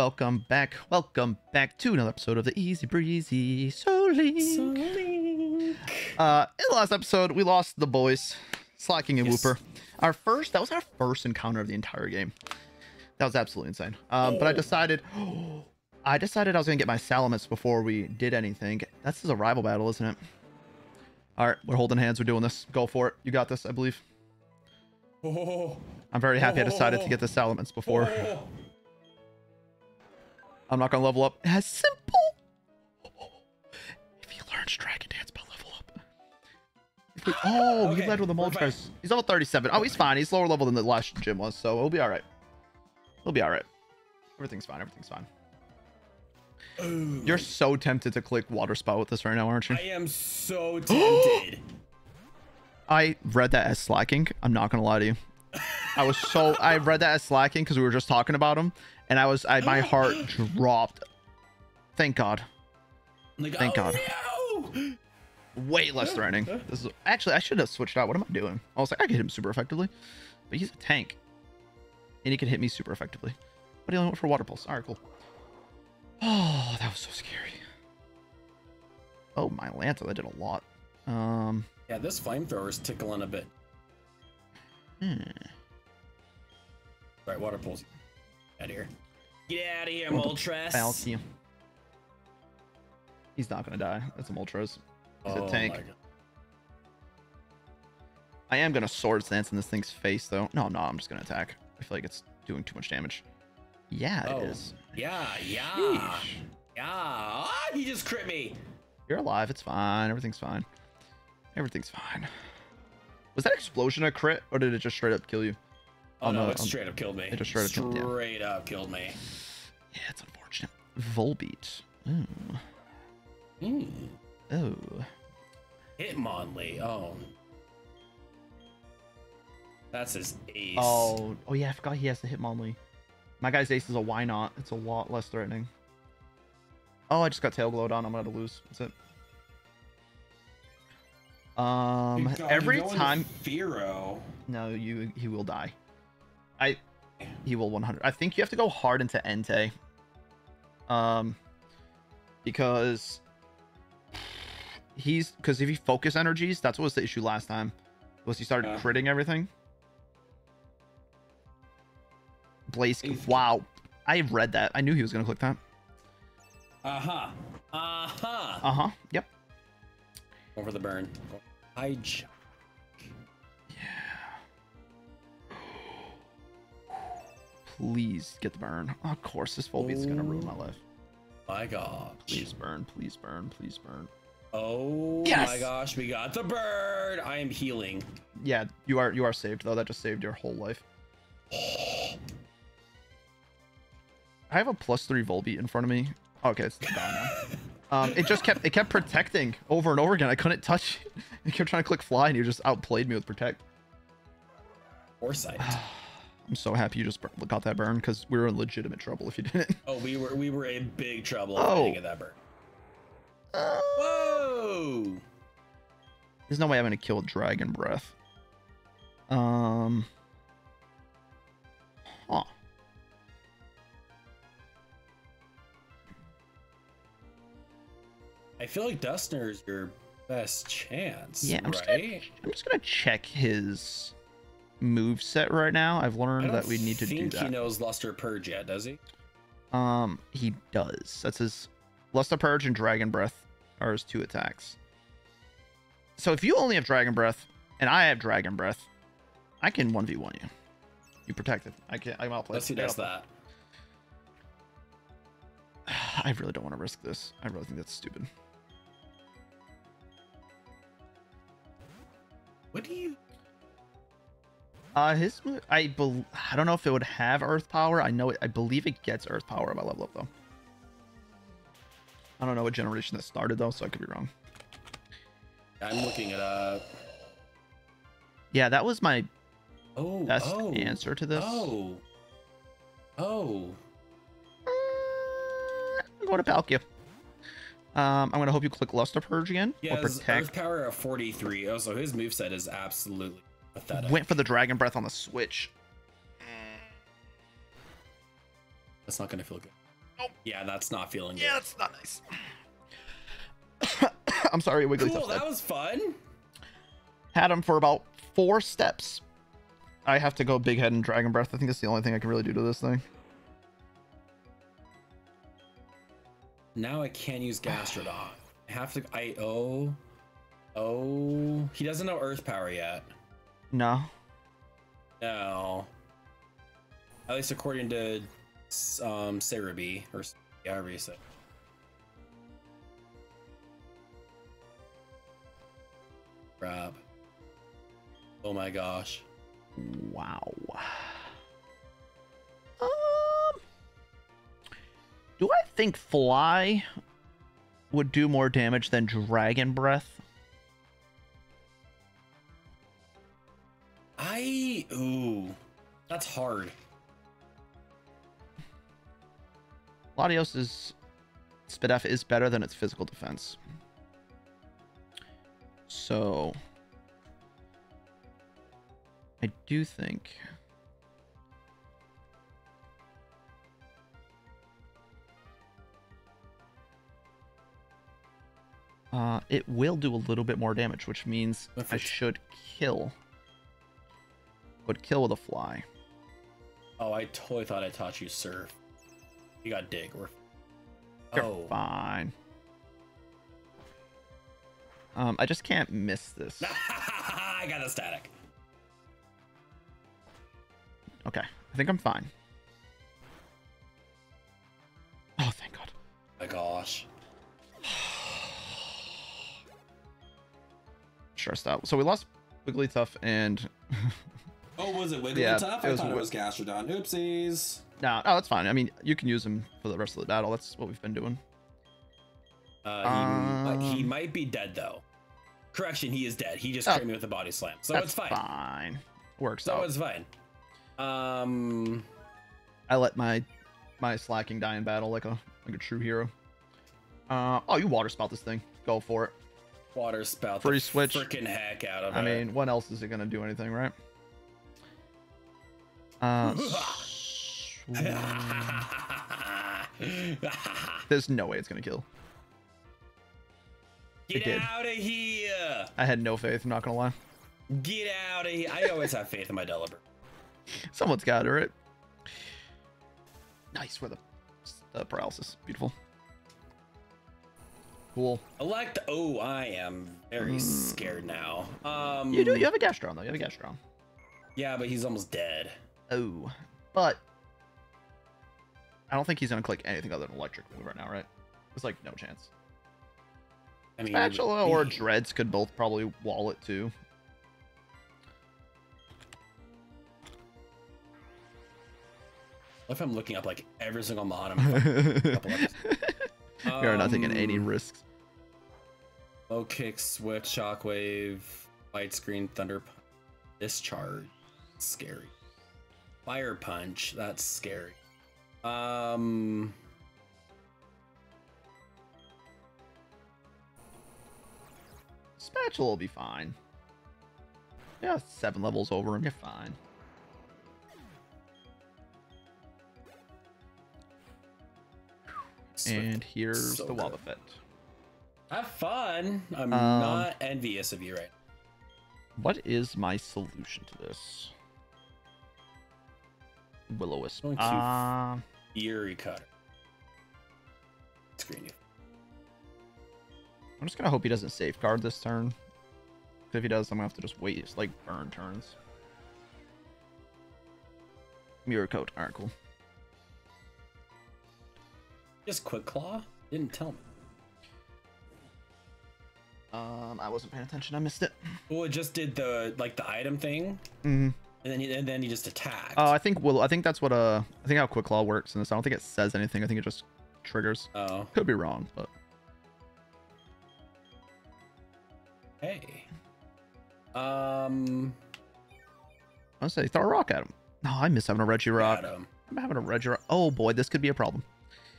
Welcome back. Welcome back to another episode of the Easy Breezy Soul Link. Solink. Uh, in the last episode, we lost the boys, Slaking and Yes. Wooper. Our first, that was our first encounter of the entire game. That was absolutely insane. Um, but I Oh. decided, I decided I was gonna get my Salamence before we did anything. This is a rival battle, isn't it? All right, we're holding hands. We're doing this. Go for it. You got this, I believe. Oh, I'm very happy I decided to get the Salamence before. Oh. I'm not gonna level up. As simple. If he learns Dragon Dance, but level up. If we- oh, he Okay, led with the. Moltres. He's level 37. Oh, he's fine. He's lower level than the last gym was, so he'll be all right. He'll be all right. Everything's fine. Everything's fine. Ooh. You're so tempted to click Water Spout with this right now, aren't you? I am so tempted. I read that as Slaking. I'm not gonna lie to you. I was so I read that as Slaking because we were just talking about him, and I was I my heart dropped. Thank God. like, Thank oh, God. No. way less threatening. This is actually I should have switched out. What am I doing? I was like, I can hit him super effectively, but he's a tank, and he can hit me super effectively. But he only went for water pulse. All right, cool. Oh, that was so scary. Oh, my Lanta, that did a lot. Um, Yeah, this flamethrower's tickling a bit. hmm. Right, water pulse. Out of here. Get out of here, Moltres. Falky. He's not gonna die. That's a Moltres. He's a Oh tank. my God. I am gonna swords dance in this thing's face, though. No, no, I'm just gonna attack. I feel like it's doing too much damage. Yeah, it Oh. is. Yeah, yeah. Sheesh. Yeah. Ah, he just crit me. You're alive. It's fine. Everything's fine. Everything's fine. Was that explosion a crit, or did it just straight up kill you? Oh, no, no, it um, straight up killed me. it just straight up killed- yeah. Up killed me. Yeah, it's unfortunate. Volbeat. Ooh. Mm. Oh. Hitmonlee. Oh. That's his ace. Oh. Oh yeah, I forgot he has to Hitmonlee. My guy's ace is a why not. It's a lot less threatening. Oh, I just got tail glowed on. I'm gonna lose. That's it. Um, God, every time. Firo. No, you he will die. I he will 100. I think you have to go hard into Entei. Um because he's because if he focus energies, that's what was the issue last time. Was he started Yeah. critting everything? Blaze wow. I read that. I knew he was gonna click that. Uh-huh. Uh-huh. Uh-huh. Yep. Over the burn. I Please get the burn. Of course, this Volbeat's gonna ruin my life. my god. Please burn, please burn, please burn. Oh Yes! my gosh, we got the bird. I am healing. Yeah, you are you are saved though. That just saved your whole life. I have a plus three Volbeat in front of me. Okay, it's gone now. Um, it just kept it kept protecting over and over again. I couldn't touch. It. It kept trying to click fly, and you just outplayed me with protect. Foresight. I'm so happy you just got that burn because we were in legitimate trouble if you didn't. Oh, we were we were in big trouble Oh. that bird. Whoa! There's no way I'm gonna kill Dragon Breath. Um. Huh. I feel like Dusknoir's your best chance. Yeah, I'm just gonna? I'm just gonna check his move set right now. I've learned that we need to do think that. he knows Luster Purge yet, does he? Um, he does. That's his Luster Purge and Dragon Breath are his two attacks. So if you only have Dragon Breath and I have Dragon Breath, I can one v one you. You protected. I can't. I'm outplayed. Let's see, does that. I really don't want to risk this. I really think that's stupid. What do you? Uh, his mo- I bel I don't know if it would have Earth Power. I know it. I believe it gets Earth Power by level up though. I don't know what generation that started though, so I could be wrong. I'm looking it up. Yeah, that was my Oh, best oh, answer to this. Oh. Oh. I'm going to Palkia. Um, I'm gonna hope you click Luster Purge again Yeah, or Protect. Earth Power of 43. Oh, so his moveset is absolutely pathetic. Went for the Dragon Breath on the Switch. That's not gonna feel good. Yeah, that's not feeling Yeah, good. that's not nice. I'm sorry, Wigglytuff. Cool, that was fun. Had him for about four steps. I have to go Big Head and Dragon Breath. I think that's the only thing I can really do to this thing. Now I can't use Gastrodon. I have to. I oh, oh. He doesn't know Earth Power yet. No. No. At least according to um Serebii or however you say. Crap. Oh my gosh. Wow. Um, do I think Fly would do more damage than Dragon Breath? Ooh, that's hard. Latios's Spidef is better than its physical defense. So I do think uh, it will do a little bit more damage, which means I should kill. Would kill with a fly. Oh, I totally thought I taught you surf. You got dig. We're You're oh. fine. Um, I just can't miss this. I got the static. Okay, I think I'm fine. Oh, thank God. My gosh. Stressed out. So we lost Wigglytuff and Oh, was it Wigglytuff? Yeah, I was thought it was Gastrodon. Oopsies. no, no, that's fine. I mean, you can use him for the rest of the battle. That's what we've been doing. Uh, he, uh, he Um, might be dead though. Correction, he is dead. He just Oh. crit me with a body slam, so that's it's fine. fine. Works So out. it's fine. Um, I let my my Slaking die in battle like a like a true hero. Uh, oh, you water spout this thing. Go for it. water spout Free the switch. freaking heck out of I it. mean, what else is it gonna do anything, right? Uh, there's no way it's gonna kill. Get out of here! I had no faith. I'm not gonna lie. Get out of here! I always have faith in my Delibird. Someone's got it. Nice for the, the paralysis. Beautiful. Cool. Elect. Oh, I am very scared now. Um. You do. You have a Gastron though. You have a Gastron. Yeah, but he's almost dead. Oh, but I don't think he's gonna click anything other than electric move right now, right? There's like no chance. I mean, Spatula or Dreads could both probably wall it too. What if I'm looking up like every single mod? I'm are not taking any Um, risks. Low kick, switch, shockwave, light screen, thunder, discharge. Scary. Fire punch. That's scary. Um. Spatula will be fine. Yeah, seven levels over him. You're fine. Swift. And here's So the good. Wobbuffet. Have fun. I'm Um, not envious of you right What is my solution to this? Will-O-Wisp. Going to- Uh, Fury cutter. Screen you. I'm just gonna hope he doesn't safeguard this turn. If he does, I'm gonna have to just wait, just like burn turns. Mirror coat. Alright, cool. Just quick claw. Didn't tell me. Um, I wasn't paying attention. I missed it. Well, it just did the like the item thing, Mm-hmm. And then he, and then he just attacked. Oh, I think will. I think that's what uh. I think how quick claw works in this. I don't think it says anything. I think it just triggers. oh, Could be wrong, but hey. Um, I'll say throw a rock at him. No, I miss having a Regirock. Adam, I'm having a Regirock. Oh boy, this could be a problem.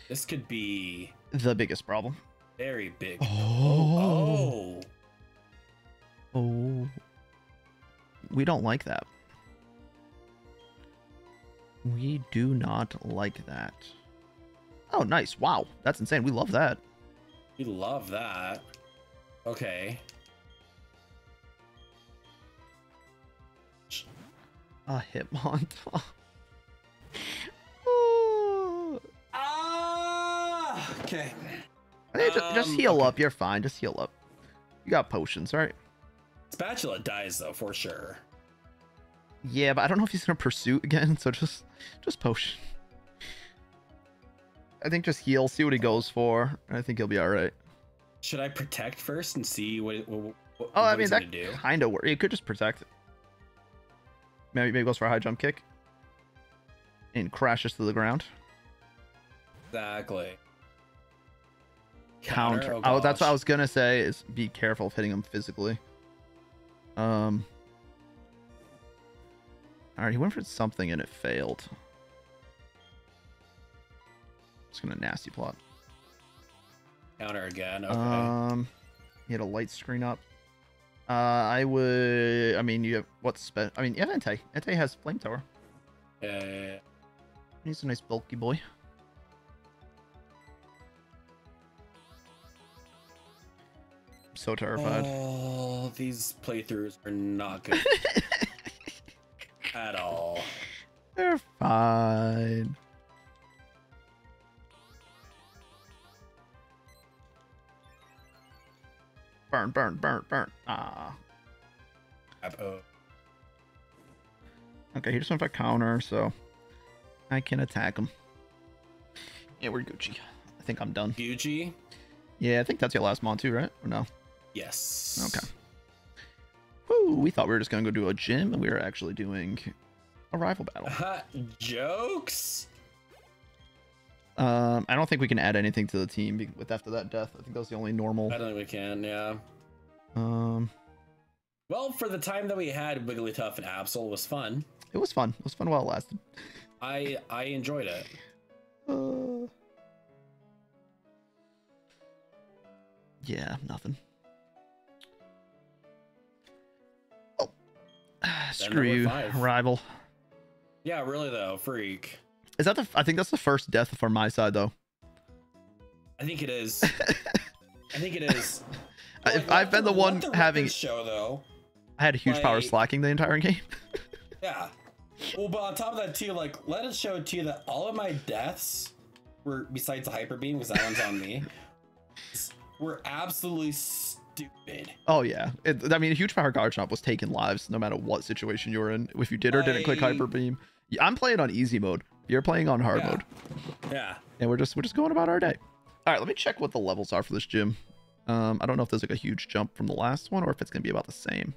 this could be The biggest problem. very big. Oh. Oh, Oh. We don't like that. We do not like that. Oh, nice. Wow. That's insane. We love that. We love that. Okay. A. Ooh. Ah. Okay. Hey, just, just Um, heal okay. up. You're fine. Just heal up. You got potions, right? Spatula dies though for sure. Yeah, but I don't know if he's gonna pursue again. So just, just potion. I think just heal. See what he goes for. and I think he'll be all right. Should I protect first and see what? what, what Oh, what I mean that kind of work. You could just protect. Maybe maybe goes for a high jump kick. And crashes to the ground. Exactly. Counter. Oh, Oh, that's what I was gonna say. Is be careful of hitting him physically. Um. All right, he went for something and it failed. It's gonna nasty plot. Counter again. Okay. Um, he had a light screen up. Uh, I would. I mean, you have what's spe- I mean, you have Entei. Entei has flamethrower. Uh, He's a nice bulky boy. I'm so terrified. Oh, these playthroughs are not good at all. They're fine. Burn, burn, burn, burn. Ah. Okay, he just went for counter, so I can attack him. Yeah, we're Gucci. I think I'm done. Gucci. Yeah, I think that's your last mon too, right? Or no? Yes. Okay. We thought we were just gonna go do a gym, and we were actually doing a rival battle. Jokes. Um, I don't think we can add anything to the team with after that death. I think that was the only normal. I don't think we can. Yeah. Um, Well, for the time that we had, Wigglytuff and Absol was fun. it was fun. It was fun while it lasted. I I enjoyed it. Uh, yeah, nothing. screw you, rival. Yeah, really though, freak. Is that the? I think that's the first death from my side, though. I think it is. I think it is. I- if I've been the one having, show though. I had a huge power Slaking the entire game. Yeah. Well, but on top of that too, like let it show to you that all of my deaths were besides the hyper beam because that one's on me. Were absolutely stupid. Oh yeah, it, I mean, a huge power guard shot was taking lives no matter what situation you were in. If you did or didn't click hyper beam, I'm playing on easy mode. You're playing on hard Yeah. mode, Yeah. and we're just we're just going about our day. All right, let me check what the levels are for this gym. Um, I don't know if there's like a huge jump from the last one or if it's gonna be about the same.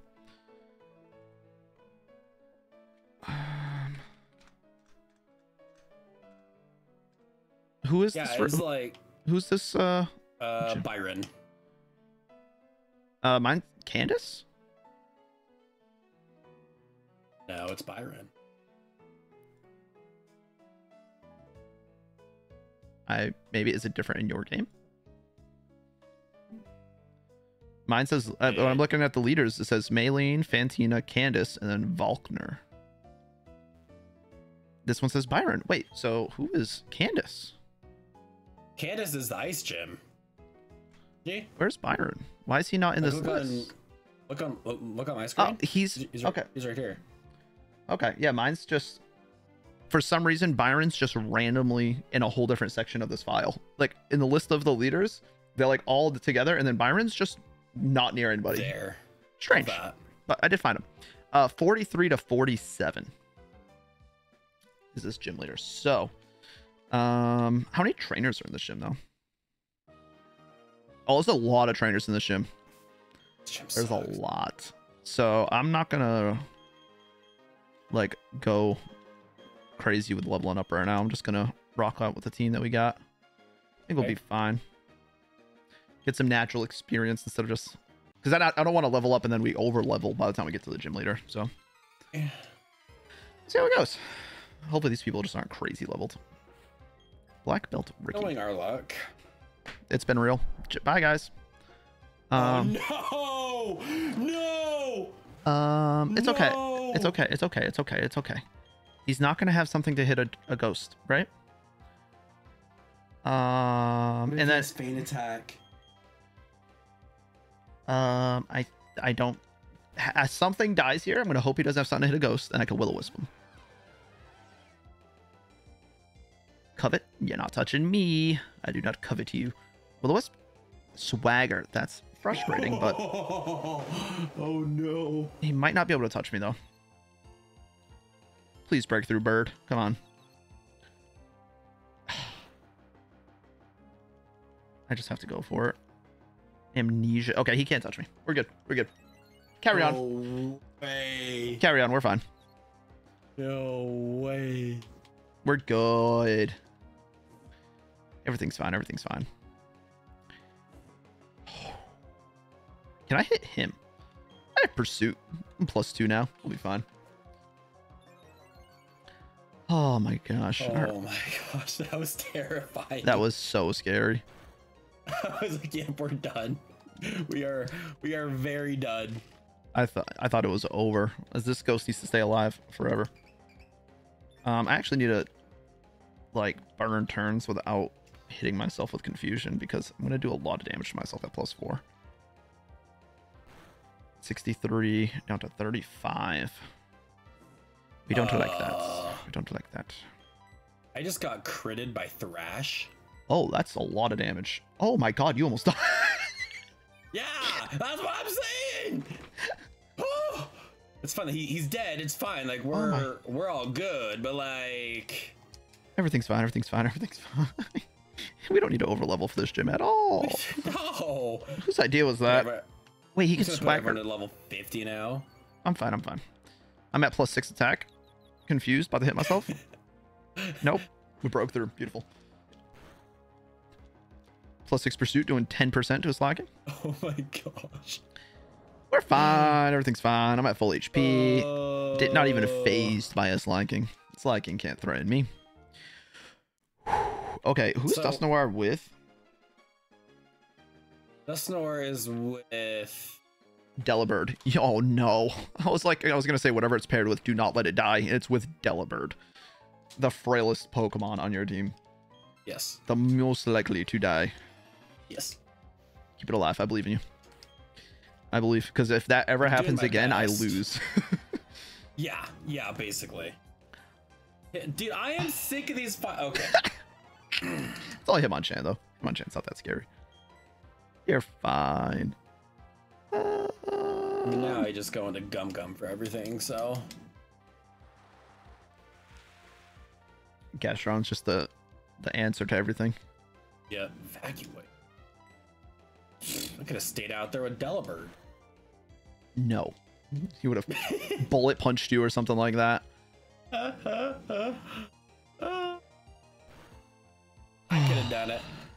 Um, who is Yeah, this? It's like who's this? Uh, uh Byron. Uh, mine, Candice. No, it's Byron. I maybe is it different in your game? Mine says uh, when I'm looking at the leaders, it says Maylene, Fantina, Candice, and then Volkner. This one says Byron. Wait, so who is Candice? Candice is the ice gym. Where's Byron? Why is he not in this look, on, look on look, on my Oh, screen. he's He's- he's right, okay. He's right here. Okay, yeah, mine's just for some reason Byron's just randomly in a whole different section of this file. Like in the list of the leaders, they're like all together, and then Byron's just not near anybody. There. Strange. But I did find him. Uh, 43 to 47 is this gym leader. So, um, how many trainers are in this gym though? Oh, there's a lot of trainers in this gym. This gym There's sucks. a lot. So I'm not gonna like go crazy with leveling up right now. I'm just gonna rock out with the team that we got. I think we'll be fine. Get some natural experience instead of just because I don't, I don't want to level up and then we over level by the time we get to the gym leader. So Yeah. see how it goes. Hopefully these people just aren't crazy leveled. Black belt Ricky. Knowing our luck. It's been real. Bye guys. Um, oh no! No! um, it's okay. It's okay. It's okay. It's okay. It's okay. He's not gonna have something to hit a, a ghost, right? Um, and then feint attack. um, I I don't. As something dies here, I'm gonna hope he doesn't have something to hit a ghost, and I can will o wisp him. Covet, you're not touching me. I do not covet you. Will o wisp, swagger. That's frustrating, but oh no. he might not be able to touch me though. Please break through, bird. Come on. I just have to go for it. Amnesia. Okay, he can't touch me. We're good. We're good. Carry on. No way. Carry on. We're fine. No way. We're good. Everything's fine. Everything's fine. Can I hit him? I have pursuit. I'm plus two now. We'll be fine. Oh my gosh. Oh my gosh, that was terrifying. That was so scary. I was like, yeah, we're done. We are we are very done. I thought I thought it was over. As this ghost needs to stay alive forever. Um, I actually need to like burn turns without hitting myself with confusion because I'm gonna do a lot of damage to myself at plus four. 63 down to 35. We don't like that. Uh. We don't like that. I just got critted by Thrash. Oh, that's a lot of damage. Oh my god, you almost died. Yeah, that's what I'm saying. Oh, it's fine. He, he's dead. It's fine. Like we're my- we're all good, but like everything's fine. Everything's fine. Everything's fine. we don't need to overlevel for this gym at all. no. Whose idea was that? Whatever. Wait, he can gonna put swagger. everyone to level 50 now. I'm fine. I'm fine. I'm at plus six attack. Confused, about to hit myself. nope. We broke through. Beautiful. Plus six pursuit, doing 10% to his Slaking. Oh my gosh. We're fine. Everything's fine. I'm at full HP. Did not even Uh, phased by his Slaking. Slaking can't threaten me. Okay, who's So- Dusknoir with? Dusknoir is with. Delibird. Oh no. I was like, I was gonna say whatever it's paired with, do not let it die. It's with Delibird. The frailest Pokemon on your team. Yes. The most likely to die. Yes. Keep it alive. I believe in you. I believe because if that ever I'm happens again, best. I lose. Yeah. Yeah. Basically. Dude, I am sick of these. Fi- okay. it's all Hitmonchan though. Hitmonchan's not that scary. You're fine. Uh, now I just go into Gum Gum for everything. So. Gastron's just the the answer to everything. Yeah. Evacuate. I could have stayed out there with Delibird. No, he would have bullet punched you or something like that. I could have done it.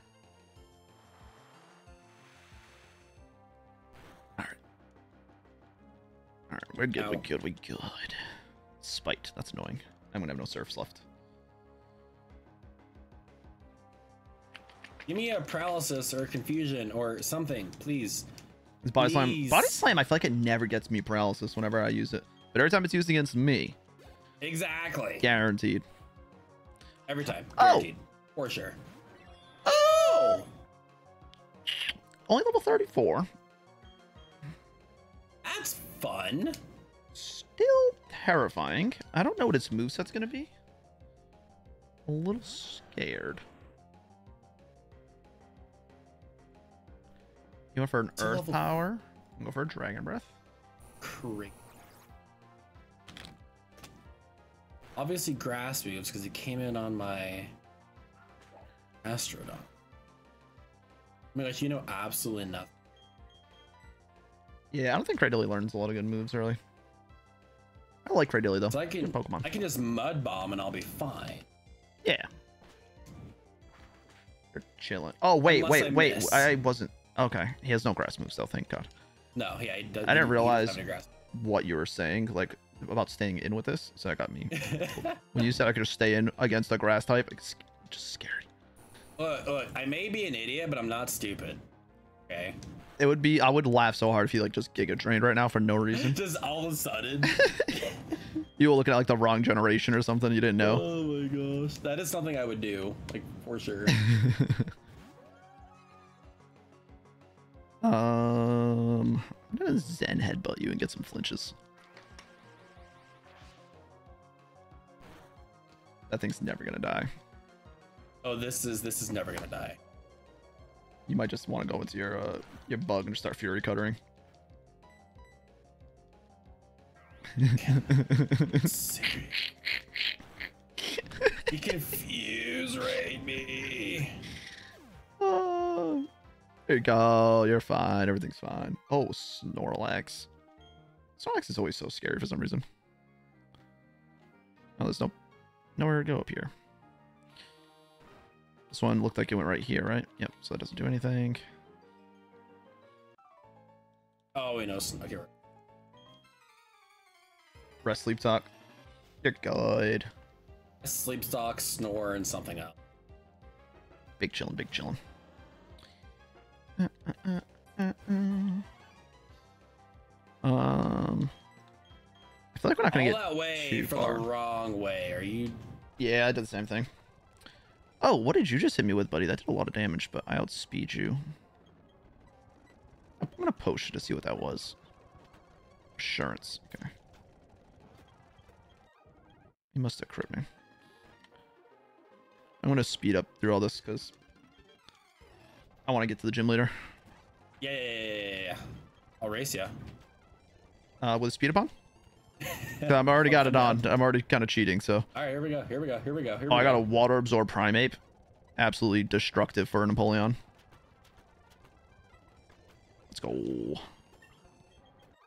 All right, we're good. We're good. We're good. Spite. That's annoying. I'm gonna have no surfs left. Give me a paralysis or confusion or something, please. Body slam. Body slam. I feel like it never gets me paralysis whenever I use it, but every time it's used against me, Exactly. guaranteed. Every time. Oh. For sure. Oh! Only level 34. Fun. Still terrifying. I don't know what its moveset's gonna be. A little scared. You went for an It's Earth Power? Go for a Dragon Breath. Great. Obviously, grass moves because he came in on my Astrodon. Oh my gosh, you know absolutely nothing. Yeah, I don't think Cradily learns a lot of good moves early. I like Cradily though. So I can, Pokemon. I can just mud bomb and I'll be fine. Yeah. You're chilling. Oh wait, Unless wait, I wait. miss. I wasn't. Okay, he has no grass moves though. Thank God. No, yeah, he does, I didn't he- he doesn't realize- have any grass. What you were saying, like about staying in with this, so that got me. when you said I could just stay in against a grass type, it's just scary. look, look, I may be an idiot, but I'm not stupid. Okay. It would be. I would laugh so hard if he like just giga drained right now for no reason. Just all of a sudden. You were looking at like the wrong generation or something you didn't know. Oh my gosh, that is something I would do, like for sure. um, I'm gonna Zen headbutt you and get some flinches. That thing's never gonna die. oh, this is this is never gonna die. You might just want to go into your uh, your bug and just start fury cuttering. You confuse rate me. Oh, there you go. You're fine. Everything's fine. Oh, Snorlax. Snorlax is always so scary for some reason. Oh, there's no nowhere to go up here. This one looked like it went right here, right? Yep. So that doesn't do anything. Oh wait, no. Okay, right. Rest, sleep, talk. You're good. sleep, talk, snore, and something else. Big chillin', big chillin'. Uh, uh, uh, uh, uh. Um, I feel like we're not gonna All get. that way too for far. the wrong way. Are you? Yeah, I did the same thing. Oh, what did you just hit me with, buddy? That did a lot of damage, but I outspeed you. I'm gonna post it to see what that was. Assurance. Okay. He must have crit me. I'm gonna speed up through all this because I want to get to the gym leader. Yeah, yeah, yeah, yeah, yeah. I'll race ya. Uh, with a speed up on? 'Cause I'm already got it on. I'm already kind of cheating, so. All right, here we go. Here we go. Here we go. Here Oh, we I got go. a water absorb primeape. Absolutely destructive for a Napoleon. Let's go.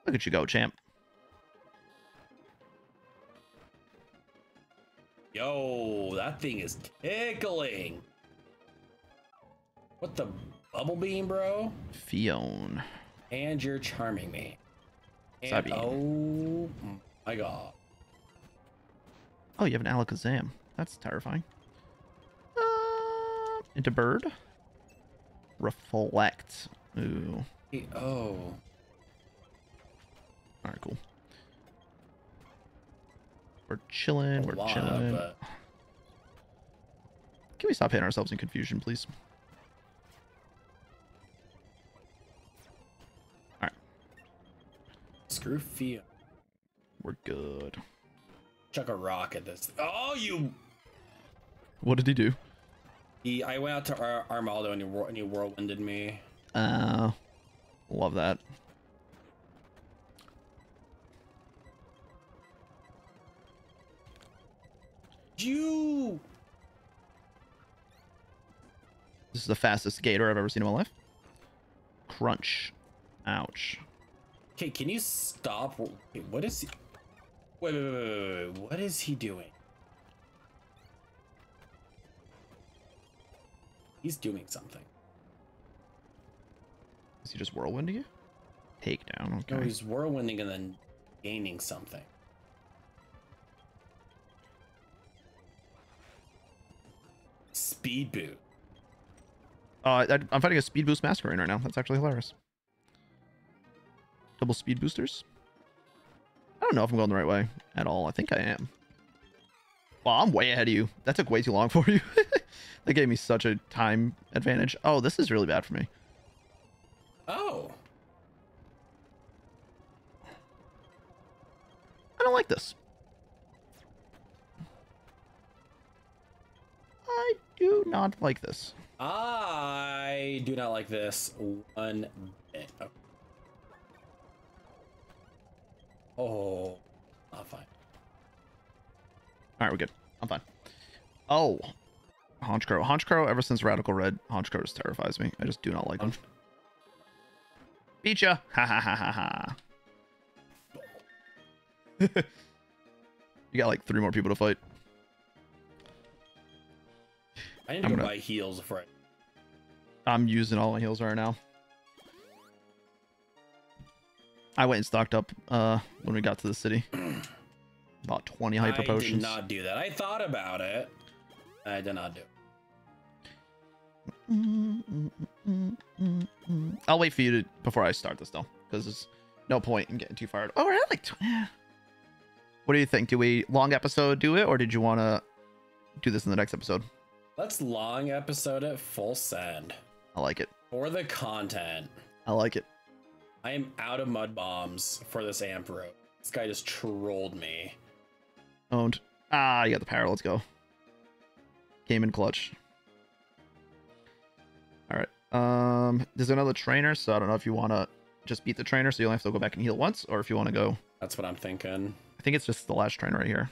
Look at you go, champ. Yo, that thing is tickling. What the bubble beam, bro? Fion. And you're charming me. And, oh my god. Oh, you have an Alakazam. That's terrifying. Uh, into bird. Reflect. Ooh. Oh. Alright, cool. We're chilling. a We're lot, chilling. but Can we stop hitting ourselves in confusion, please? All right. screw Fia. We're good. Chuck a rock at this. Oh, you. What did he do? He, I went out to Ar- Armaldo and he, whirl- and he whirlwinded me. Uh, love that. You. This is the fastest gator I've ever seen in my life. Crunch. Ouch. Okay, can you stop? Wait, what is he? Wait, wait, wait, wait. What is he doing? He's doing something. Is he just whirlwinding you? Takedown. No, Okay. he's whirlwinding and then gaining something. Speed boot. Uh, I, I'm fighting a speed boost Masquerain right now. That's actually hilarious. Double speed boosters. I don't know if I'm going the right way at all. I think I am. Well, I'm way ahead of you. That took way too long for you. that gave me such a time advantage. Oh, this is really bad for me. Oh, I don't like this. I do not like this. I do not like this one bit. Oh, oh not fine. All right, we're good. I'm fine. Oh, Honchkrow. Honchkrow, ever since Radical Red, Honchkrow just terrifies me. I just do not like him. Beat ya! Ha ha ha ha ha. you got like three more people to fight. I need to I'm go gonna- buy heals before I. I'm using all my heals right now. I went and stocked up uh when we got to the city. About 20 hyper I potions. I did not do that. I thought about it. I did not do. it. Mm, mm, mm, I'll wait for you to before I start this though, because there's no point in getting too fired. Oh, we're at like eh. What do you think? Do we long episode do it, or did you want to do this in the next episode? Let's long episode it full send I like it. for the content. I like it. I am out of mud bombs for this amp rope. This guy just trolled me. Owned. Ah, you got the power. Let's go. Came in clutch. All right. Um, there's another trainer, so I don't know if you want to just beat the trainer, so you only have to go back and heal once, or if you want to go. That's what I'm thinking. I think it's just the last trainer right here.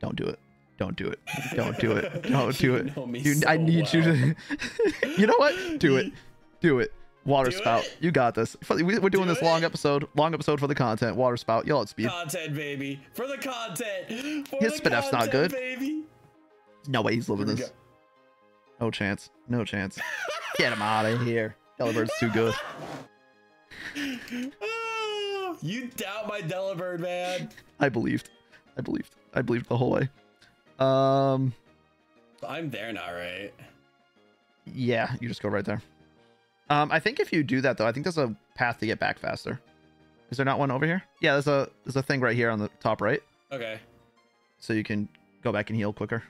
Don't do it. Don't do it. Don't do it. Don't do it. You, so I need you to. you know what? Do it. Do it. Water Do spout. it. You got this. We- We're doing Do this long episode. Long episode for the content. Water spout. Yell at speed. Content, baby. For the content. For His the spin F's not good. baby. No way he's living this. No chance. No chance. Get him out of here. Delibird's too good. Ah, you doubt my Delibird, man. I believed. I believed. I believed the whole way. Um. I'm there now, right? Yeah, you just go right there. Um, I think if you do that though, I think there's a path to get back faster. Is there not one over here? Yeah, there's a there's a thing right here on the top right, Okay. so you can go back and heal quicker.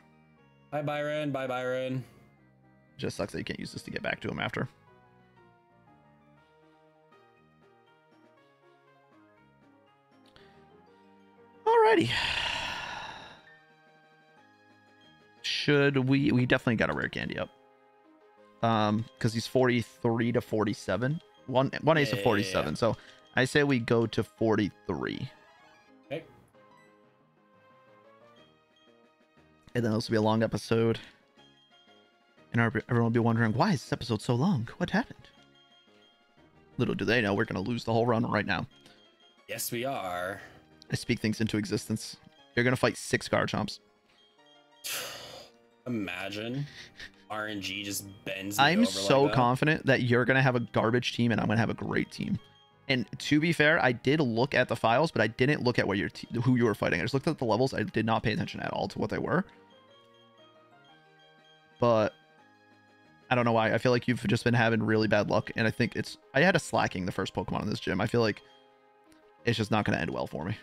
Bye, Byron. Bye, Byron. Just sucks that you can't use this to get back to him after. Alrighty. Should we? We definitely got a rare candy up. Um, because he's 43 to 47. One one ace Yeah, of yeah, yeah, 47. yeah. So I say we go to 43. Okay. And then this will be a long episode. And everyone will be wondering, why is this episode so long? What happened? Little do they know, we're going to lose the whole run right now. Yes, we are. I speak things into existence. You're going to fight six Garchomps. Imagine RNG just bends. I'm so like confident that you're going to have a garbage team and I'm going to have a great team. And to be fair, I did look at the files, but I didn't look at what your te- who you were fighting. I just looked at the levels. I did not pay attention at all to what they were. But I don't know why. I feel like you've just been having really bad luck, and I think it's. I had a slacking the first Pokemon in this gym. I feel like it's just not going to end well for me.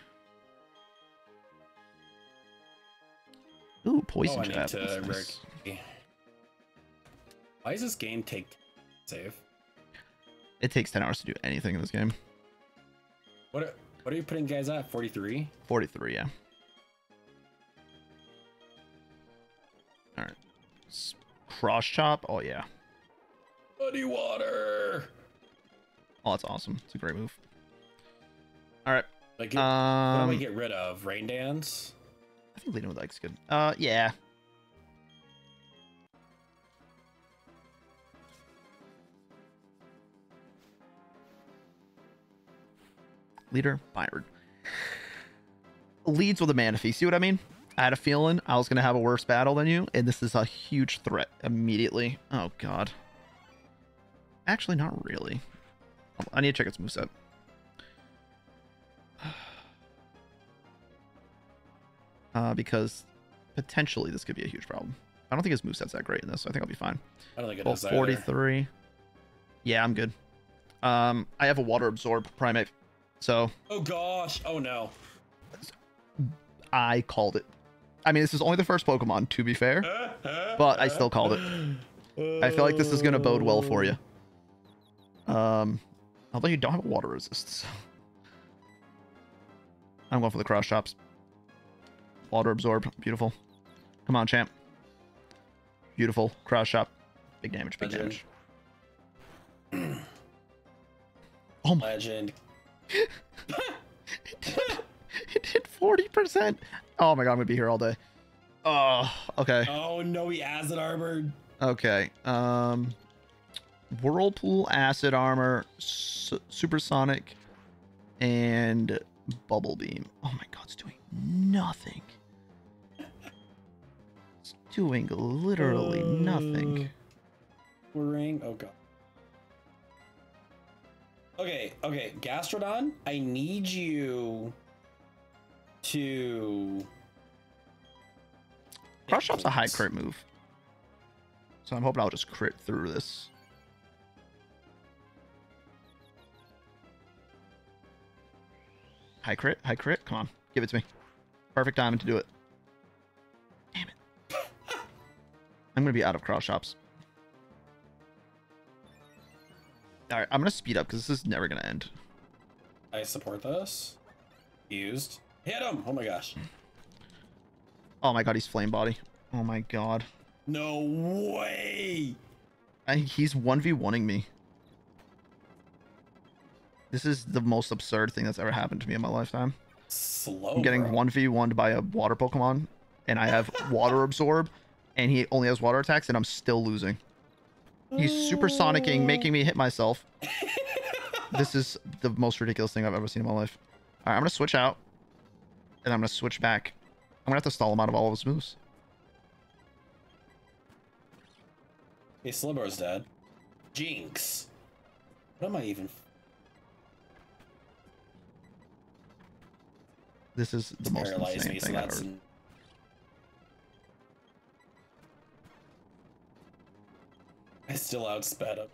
Ooh, oh, poison Oh, jab. to That's rare- nice. Why does this game take save? It takes ten hours to do anything in this game. What are, what are you putting guys at? 43? 43, yeah. All right. Cross chop. Oh yeah. Muddy water. Oh, that's awesome. It's a great move. All right. Like, what do we Um, get rid of? Rain dance? I think leading with Ike's good. Uh, yeah. Leader Byron leads with a Manaphy. See what I mean? I had a feeling I was gonna have a worse battle than you, and this is a huge threat immediately. Oh god. Actually, not really. I need to check its moveset. Uh, because potentially this could be a huge problem. I don't think his moveset's that great in this, so I think I'll be fine. I don't think it Well, is either. 43. Yeah, I'm good. Um, I have a water absorb primeape, so Oh gosh. Oh no. I called it. I mean, this is only the first Pokemon, to be fair, but I still called it. I feel like this is gonna bode well for you. Um, although you don't have a water resist, so. I'm going for the cross chops. Water absorb, beautiful. Come on, champ. Beautiful cross chop, big damage, big Legend. damage. Oh my! Legend. It did, it did 40%. Oh my god, I'm gonna be here all day. Oh, okay. Oh no, he acid armored. Okay. Um Whirlpool acid armor, su- supersonic and bubble beam. Oh my god, it's doing nothing. It's doing literally nothing. Ring. Oh god. Okay, okay, Gastrodon, I need you to. Cross Chop's a high crit move. So I'm hoping I'll just crit through this. High crit, high crit. Come on, give it to me. Perfect timing to do it. Damn it. I'm gonna be out of cross chops. All right, I'm gonna speed up because this is never gonna end. I support this. Used. Hit him! Oh my gosh. Oh my god, he's flame body. Oh my god. No way! I, he's 1v1ing me. This is the most absurd thing that's ever happened to me in my lifetime. Slow. I'm getting 1v1'd by a water Pokemon, and I have water absorb, and he only has water attacks, and I'm still losing. He's supersonicking, mm. making me hit myself. this is the most ridiculous thing I've ever seen in my life. Alright, I'm gonna switch out, and I'm gonna switch back. I'm gonna have to stall him out of all of his moves. Hey, Slowbro's dead. Jinx. What am I even? This is the most Paralyzed insane me, so thing I've ever. I still outsped him.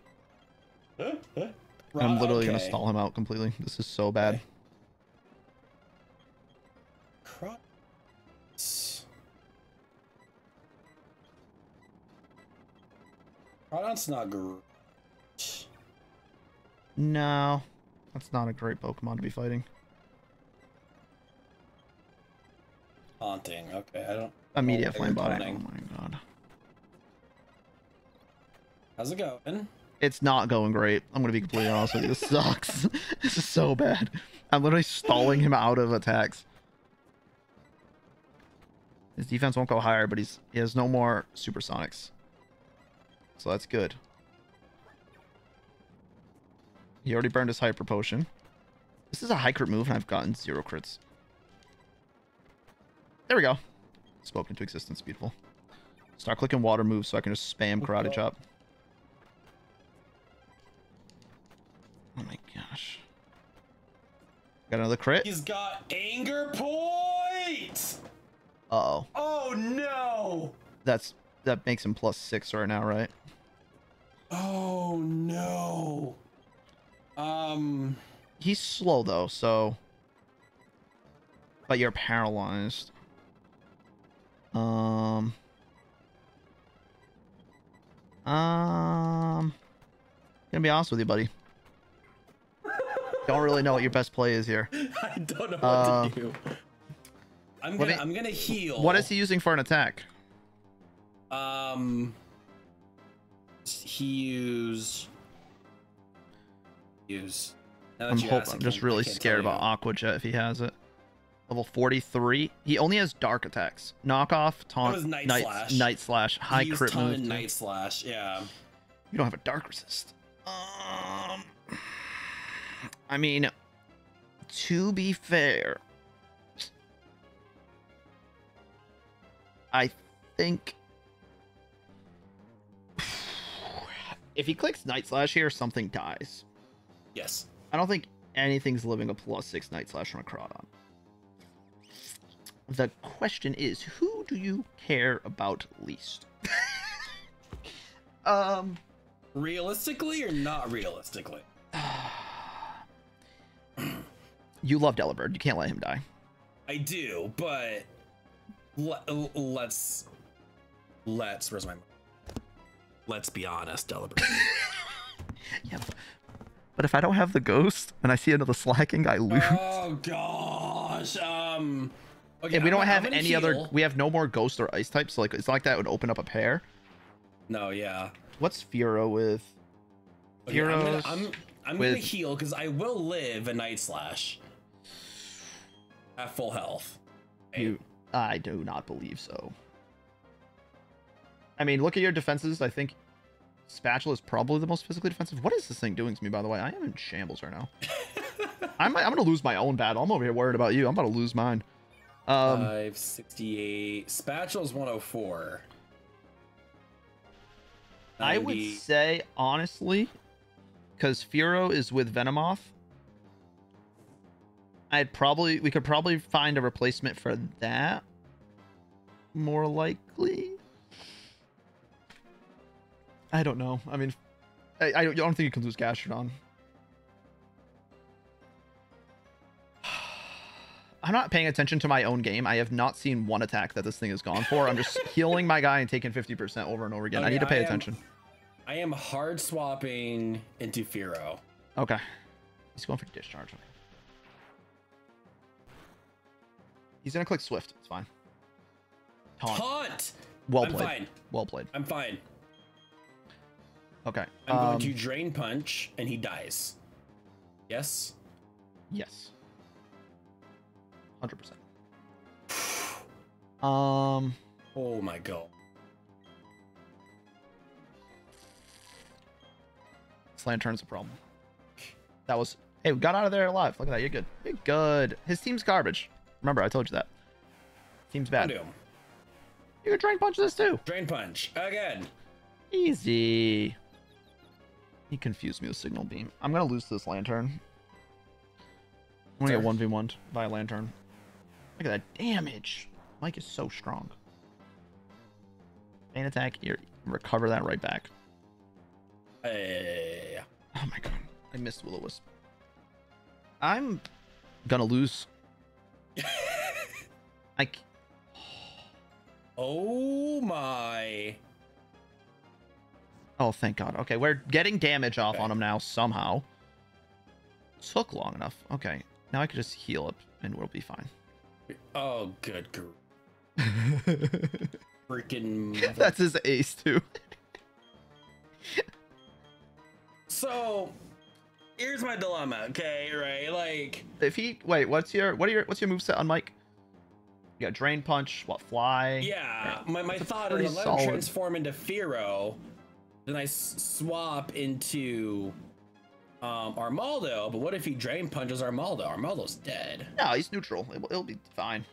Huh? Huh? I'm Right, literally gonna stall him out completely. This is so bad. Okay. Cross. Crawdaunt's not great. No, that's not a great Pokemon to be fighting. Haunting. Okay, I don't. Immediate flame body. Oh my god. How's it going? It's not going great. I'm gonna be completely honest with you. This sucks. this is so bad. I'm literally stalling him out of attacks. His defense won't go higher, but he's he has no more supersonics. So that's good. He already burned his hyper potion. This is a high crit move, and I've gotten zero crits. There we go. Spoken to existence. Beautiful. Start clicking water moves so I can just spam karate chop. Oh my gosh. Got another crit? He's got anger points. Uh oh. Oh no! That's that makes him plus six right now, right? Oh no! Um. He's slow though, so but you're paralyzed. Um Um gonna be honest with you, buddy. Don't really know what your best play is here. I don't know what Uh, to do. I'm gonna. I'm gonna heal. What is he using for an attack? Um. He use Use. I'm you hope, I I'm just really scared about. Aqua Jet if he has it. Level 43. He only has dark attacks. Knockoff, taunt, Night night, Slash. night slash, high crit move. Night slash. Yeah. You don't have a dark resist. Um, I mean, to be fair, I think if he clicks Night Slash here, something dies. Yes. I don't think anything's living a plus six Night Slash from a Crawdaunt. The question is, who do you care about least? um. Realistically or not realistically? You love Delibird. You can't let him die. I do, but le- let's let's where's my let's be honest, Delibird. Yeah. But if I don't have the ghost and I see another Slaking, I lose. oh gosh. Um. Okay, and we don't have I'm gonna any other. We have no more ghost or ice types. So like it's not like that would open up a pair. No, yeah. What's Furo with? Okay, I'm gonna, I'm, I'm with- gonna heal because I will live a night slash at full health. You, I do not believe so. I mean, look at your defenses. I think Spatula is probably the most physically defensive. What is this thing doing to me, by the way? I am in shambles right now. I'm, I'm gonna lose my own battle. I'm over here worried about you. I'm about to lose mine. Um, 568. Spatula's 104. I would say honestly, because Furo is with Venomoth. I'd probably we could probably find a replacement for that. More likely. I don't know. I mean, I, I don't, think you can lose Gastrodon. I'm not paying attention to my own game. I have not seen one attack that this thing has gone for. I'm just healing my guy and taking 50% over and over again. I need to pay am- attention. I am hard swapping into Firo. Okay. He's going for discharge. Okay. He's gonna click Swift. It's fine. Taunt. Taunt. Well I'm played. fine. Well played. I'm fine. Okay. I'm um, going to drain punch, and he dies. Yes. Yes. Hundred percent. Um. Oh my god. This Lanturn's a problem. That was. Hey, we got out of there alive. Look at that. You're good. You're good. His team's garbage. Remember, I told you that. Team's bad. You can drain punch this too. Drain punch again. Easy. He confused me with signal beam. I'm gonna lose this Lanturn. I'm gonna get one v one by a Lanturn. Look at that damage. Mike is so strong. Main attack. Here, recover that right back. Hey. Oh my god, I missed will o wisp. I'm gonna lose. I. c- Oh my. Oh, thank God. Okay, we're getting damage off on him now somehow. Took long enough. Okay, now I could just heal up and we'll be fine. Oh, good. Freaking. mother- That's his ace too. So, here's my dilemma. Okay, right? Like, If he wait, what's your what are your what's your move set on Mike? You got drain punch, what fly? yeah. My my That's thought is let him transform into Firo, then I s- swap into um Armaldo. But what if he drain punches Armaldo? Armaldo's dead. No, he's neutral. It'll, it'll be fine.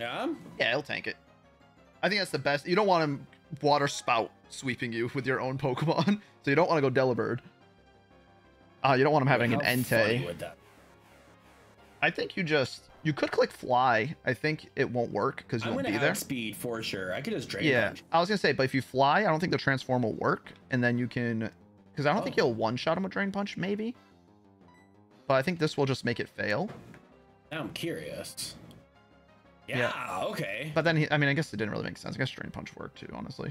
Yeah. Yeah, he'll tank it. I think that's the best. You don't want him water spout sweeping you with your own Pokemon, so you don't want to go Delibird. Uh, you don't want him having How an Entei. I think you just you could click fly. I think it won't work because you I'm won't gonna be there. outspeed for sure. I could just drain Yeah, punch. I was gonna say, but if you fly, I don't think the transform will work, and then you can, because I don't think Oh. you'll one shot him with drain punch, maybe. But I think this will just make it fail. Now I'm curious. Yeah. Yeah. Okay. But then, he, I mean, I guess it didn't really make sense. I guess drain punch worked too, honestly.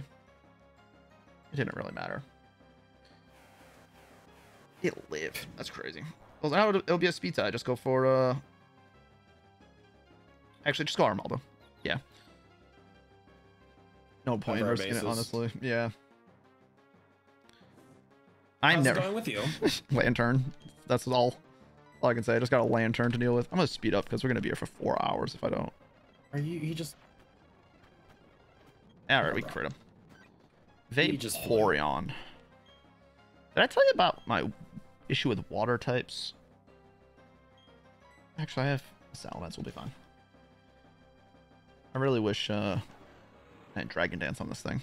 It didn't really matter. It lived. That's crazy. Well, now it'll, it'll be a speed tie. Just go for uh. Actually, just go Armaldo. Yeah. No point in Cover risking it, honestly. Yeah. I'm How's it never going with you? Lanturn. That's all. All I can say. I just got a Lanturn to deal with. I'm gonna speed up because we're gonna be here for four hours if I don't. Are you? You just All right, we crit him. He just flew. Vaporeon. Did I tell you about my issue with water types? Actually, I have Salamence. We'll be fine. I really wish uh, I had Dragon Dance on this thing.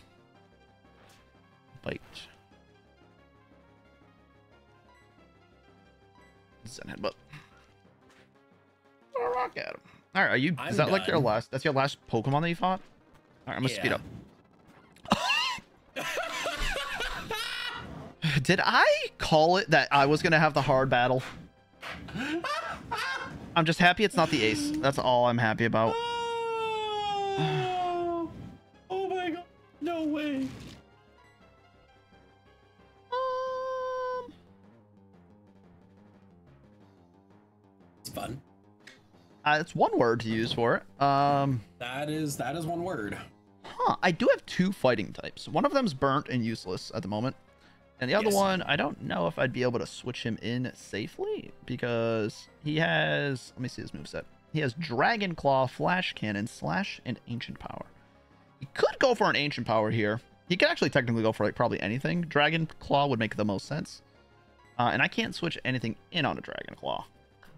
Bite. Zen Headbutt. Rock at him. All right, are you? I'm is that like your last? That's your last Pokemon that you fought? All right, I'm gonna speed up. Did I call it that I was gonna have the hard battle? I'm just happy it's not the ace. That's all I'm happy about. Oh, oh my god! No way! Um, It's fun. uh, it's one word to use for it. Um, That is that is one word. huh. I do have two fighting types. One of them's burnt and useless at the moment, and the other Yes. one I don't know if I'd be able to switch him in safely because he has. Let me see his moveset. He has Dragon Claw, Flash Cannon, Slash, and Ancient Power. He could go for an Ancient Power here. He could actually technically go for like probably anything. Dragon Claw would make the most sense. Uh, and I can't switch anything in on a Dragon Claw.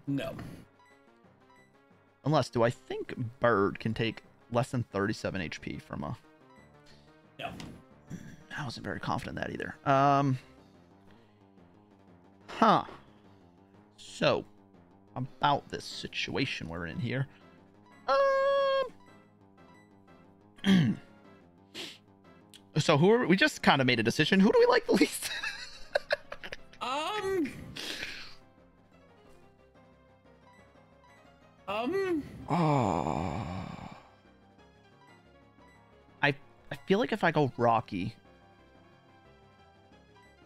No. Unless, do I think Bird can take less than 37 HP from a... No. I wasn't very confident in that either. Um... Huh. So, about this situation we're in here. Um... so who are... We just kind of made a decision. Who do we like the least? Um. Um, Oh. I I feel like if I go Rocky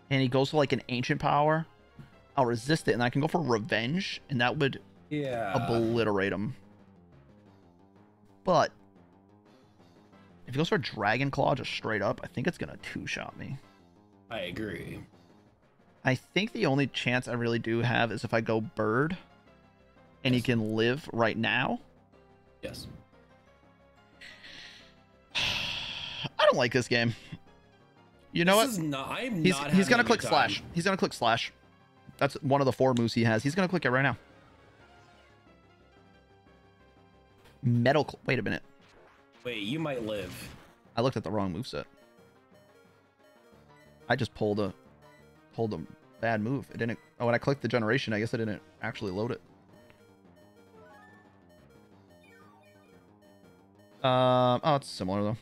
and he goes for like an ancient power, I'll resist it and I can go for revenge and that would yeah. obliterate him. But if he goes for Dragon Claw just straight up, I think it's gonna two-shot me. I agree. I think the only chance I really do have is if I go Bird and he can live right now. Yes. I don't like this game. You know this what? Is not, I'm He's not he's gonna click good slash. He's gonna click slash. That's one of the four moves he has. He's gonna click it right now. Metal. Wait a minute. Wait, you might live. I looked at the wrong move set. I just pulled a pulled a bad move. It didn't. Oh, when I clicked the generation, I guess I didn't actually load it. Um. Oh, it's similar though.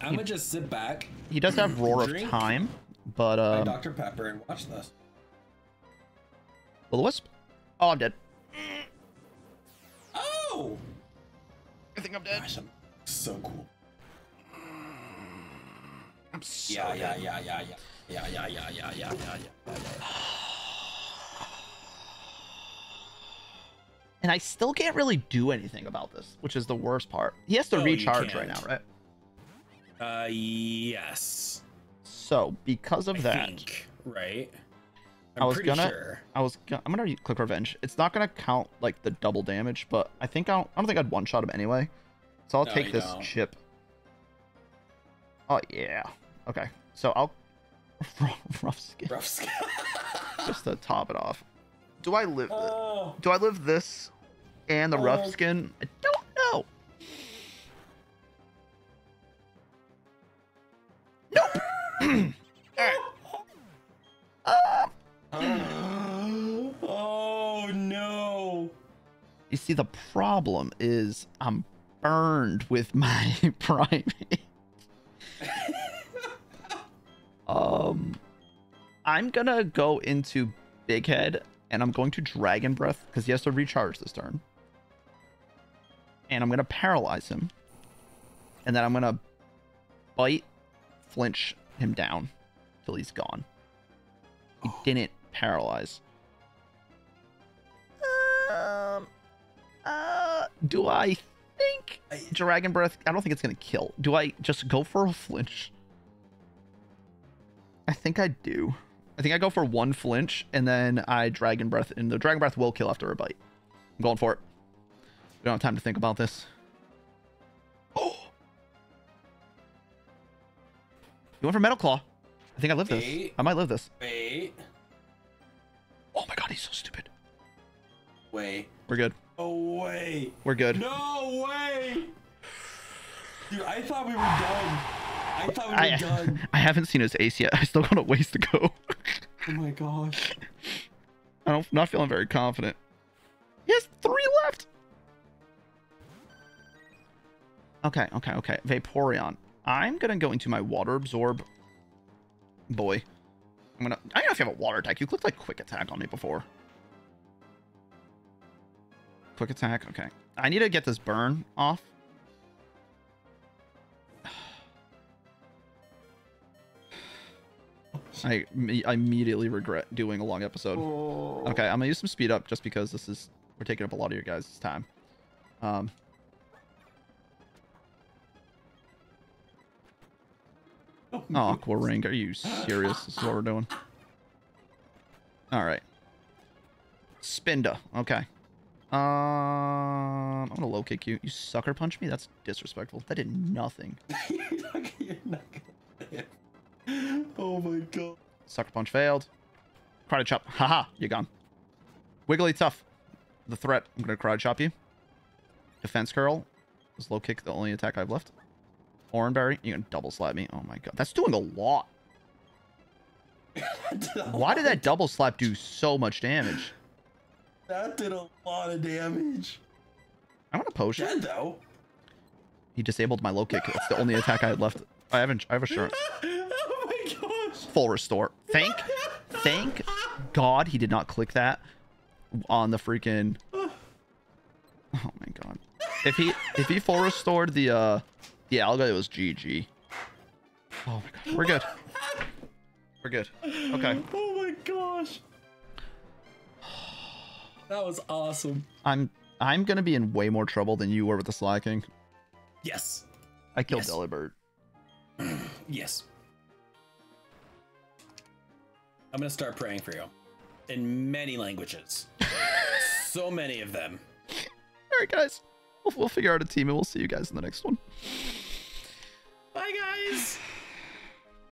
I'm gonna just sit back, He does have roar of time, but um, Dr. Pepper, and watch this. will the wisp. Oh, I'm dead. Oh! I think I'm dead. Gosh, I'm so cool. I'm so Yeah, yeah, yeah, yeah. Yeah, yeah, yeah, yeah, yeah, yeah, yeah, yeah. And I still can't really do anything about this, which is the worst part. He has to No, recharge right now, right? Uh, yes. So because of I that, think, right? I'm I was pretty gonna- sure. I was go- I'm gonna click revenge. It's not gonna count like the double damage, but I think I'll, I don't think I'd one shot him anyway. So I'll No, take this don't. chip. Oh yeah. Okay. So I'll rough skin Rough skin. just to top it off. Do I live? Oh, Do I live this and the rough Uh, skin? I don't oh no. you see, the problem is I'm burned with my primeape. um, I'm gonna go into Big Head and I'm going to Dragon Breath because he has to recharge this turn. And I'm gonna paralyze him. And then I'm gonna bite, flinch him down till he's gone. He didn't paralyze. Um, uh, do I think Dragon Breath? I don't think it's gonna kill. Do I just go for a flinch? I think I do. I think I go for one flinch and then I Dragon Breath, and the Dragon Breath will kill after a bite. I'm going for it. We don't have time to think about this. You went for Metal Claw. I think I live this. I might live this. Wait. Oh my god, he's so stupid. Wait. We're good. Oh wait. We're good. No way. Dude, I thought we were done. I thought we were I, done. I haven't seen his ace yet. I still got a ways to go. Oh my gosh. I don't, not feeling very confident. He has three left. Okay, okay, okay. Vaporeon. I'm gonna go into my water absorb. Boy, I'm gonna. I don't know if you have a water attack. You clicked like quick attack on me before. Quick attack. Okay. I need to get this burn off. I, I immediately regret doing a long episode. Okay, I'm gonna use some speed up just because this is we're taking up a lot of your guys' time. Um. Aqua Ring, are you serious? This is what we're doing. All right. Spinda. Okay. Um, I'm gonna low kick you. You sucker punch me. That's disrespectful. That did nothing. You're not- you're not gonna. Oh my god. Sucker punch failed. Karate chop. Haha, you're gone. Wigglytuff. The threat. I'm gonna karate chop you. Defense curl. Is low kick the only attack I've left? Oranberry. You can double slap me. Oh my god. That's doing a lot. Why did that double slap do so much damage? That did a lot of damage. I want a potion. Dead though. He disabled my low kick. That's the only attack I had left. I haven't I have assurance. oh my gosh. Full restore. Thank thank God he did not click that on the freaking Oh my god. If he if he full restored the uh the alga, it was GG. Oh my god. We're good. We're good. Okay. Oh my gosh. That was awesome. I'm I'm gonna be in way more trouble than you were with the Slaking. Yes. I killed Yes. Delibird. Yes. I'm gonna start praying for you. In many languages. so many of them. Alright guys. We'll, figure out a team and we'll see you guys in the next one. Bye guys!